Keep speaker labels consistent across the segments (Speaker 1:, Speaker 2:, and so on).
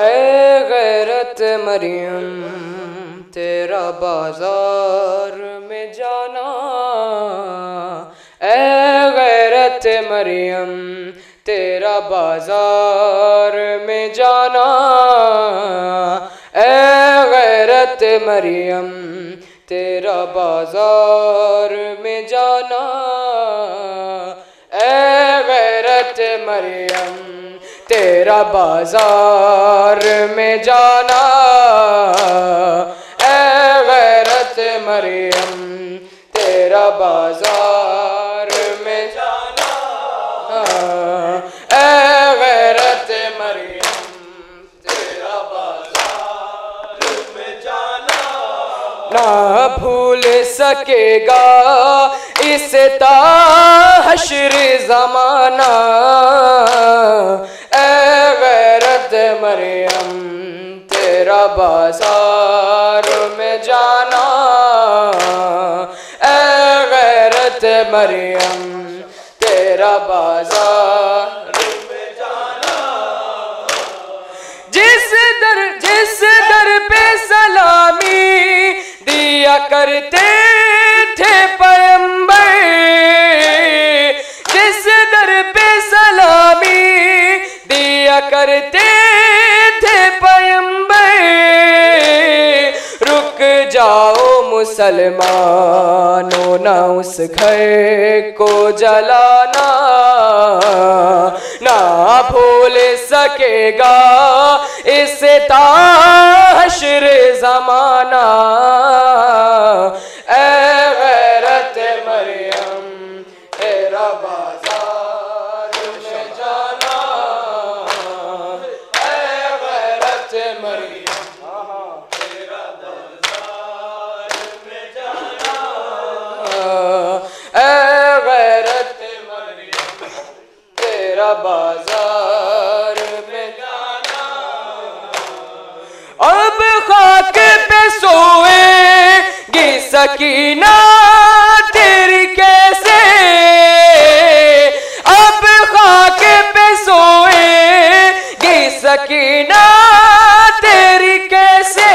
Speaker 1: اے غیرت مریم، تیرا بازار میں جانا۔ اے غیرت مریم، تیرا بازار میں جانا۔ اے غیرت مریم، تیرا بازار میں جانا۔ اے غیرت مریم تیرا بازار میں جانا، اے غیرت مریم، تیرا بازار میں جانا۔ اے غیرت مریم، تیرا بازار میں جانا۔ نہ بھول سکے گا اس تا حشر زمانہ غیرت مریم تیرا بازار میں جانا۔ اے غیرت مریم تیرا بازار دیا تھے پیمبر۔ رک جاؤ مسلمانوں، نہ اس گھر کو جلانا، نہ بھول سکے گا اس تاشر زمانہ۔ اے غیرت مریم تیرا بازار بازار میں اب خاک پہ سوئے گی سکینہ تیری کیسے؟ اب خاک پہ سوئے گی سکینہ تیری کیسے؟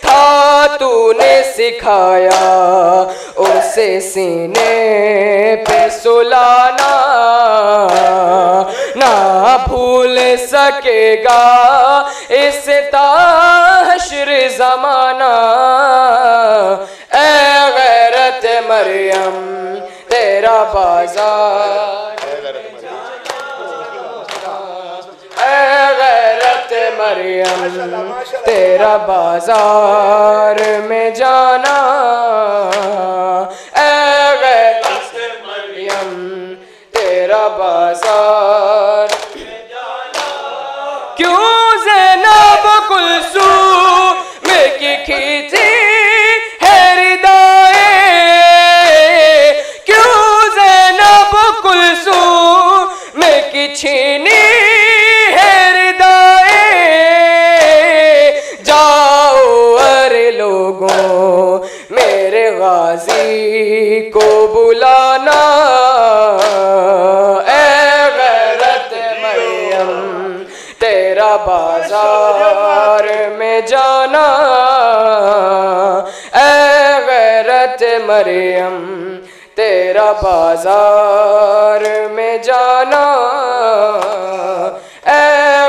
Speaker 1: تھا تو نے سکھایا اسے سینے پہ سلانا۔ بھول سکے گا۔ اس تا حشر زمانہ۔ اے غیرت مریم تیرا بازار۔ اے غیرت مریم تیرا بازار میں جانا۔ اے غیرت مریم تیرا بازار۔ میرے غازی کو بلانا۔ اے غیرت مریم، تیرا بازار میں جانا۔ اے غیرت مریم، تیرا بازار میں جانا۔ اے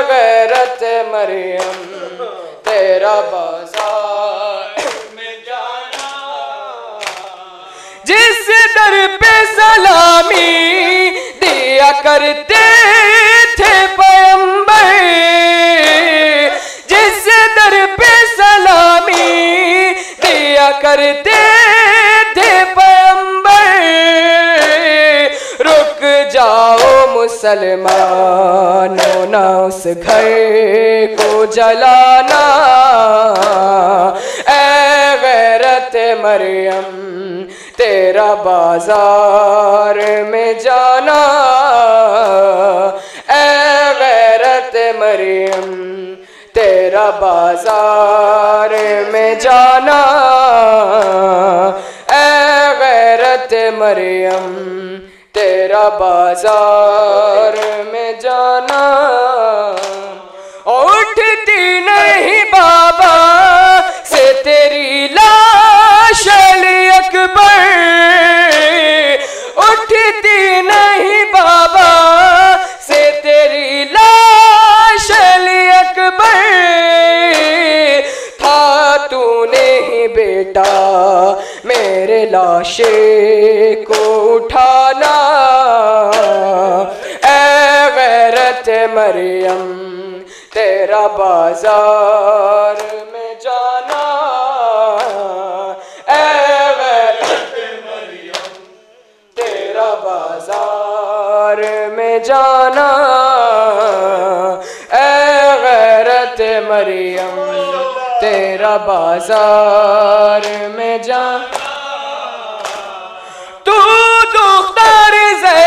Speaker 1: غیرت مریم، تیرا بازار جس در پہ سلامی دیا کرتے تھے پیمبر۔ جس در پہ سلامی دیا کرتے تھے پیمبر۔ رک جاؤ مسلمانوں نہ اس گھر کو جلانا۔ اے غیرت مریم تیرا بازار میں جانا، اے غیرت مریم، تیرا بازار میں جانا، اے غیرت مریم، تیرا بازار میں جانا۔ نے ہی بیٹا، میرے لاشے کو اٹھانا۔ اے غیرت مریم، تیرا بازار میں جانا۔ اے غیرت مریم، تیرا بازار میں جانا۔ اے غیرت مریم تیرا بازار میں جا۔ تو دختر زیر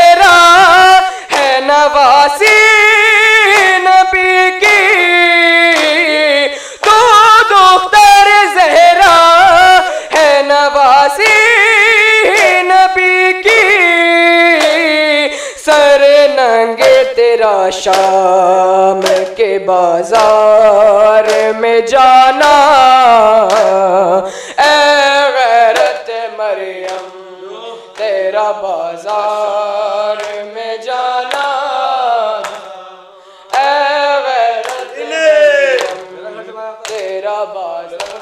Speaker 1: تیرا شام کے بازار میں جانا۔ اے غیرت مریم، تیرا بازار میں جانا۔ اے غیرت مریم، تیرا بازار